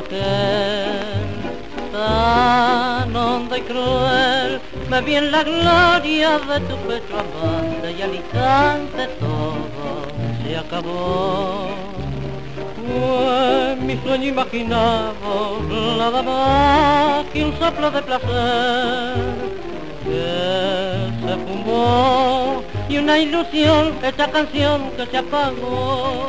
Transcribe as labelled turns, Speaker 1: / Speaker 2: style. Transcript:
Speaker 1: troquel tan honda y cruel me vi en la gloria de tu pecho amante y al instante todo se acabó pues mi sueño imaginaba nada más que un soplo de placer que se fumó y una ilusión, esta canción que se apagó.